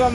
on the